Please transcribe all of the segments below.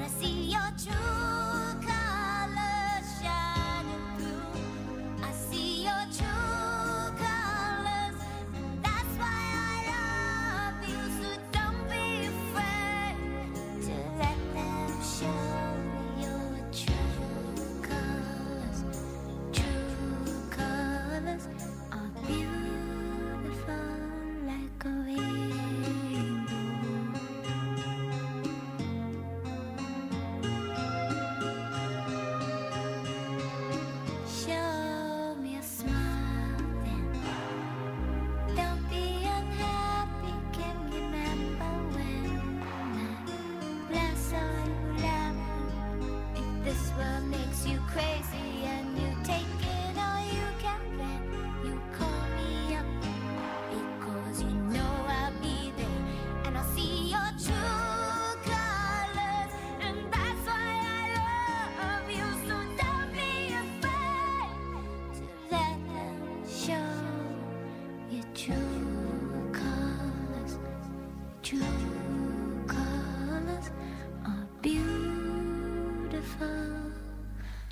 I see your truth. True colors, true colors are beautiful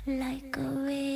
like a rainbow.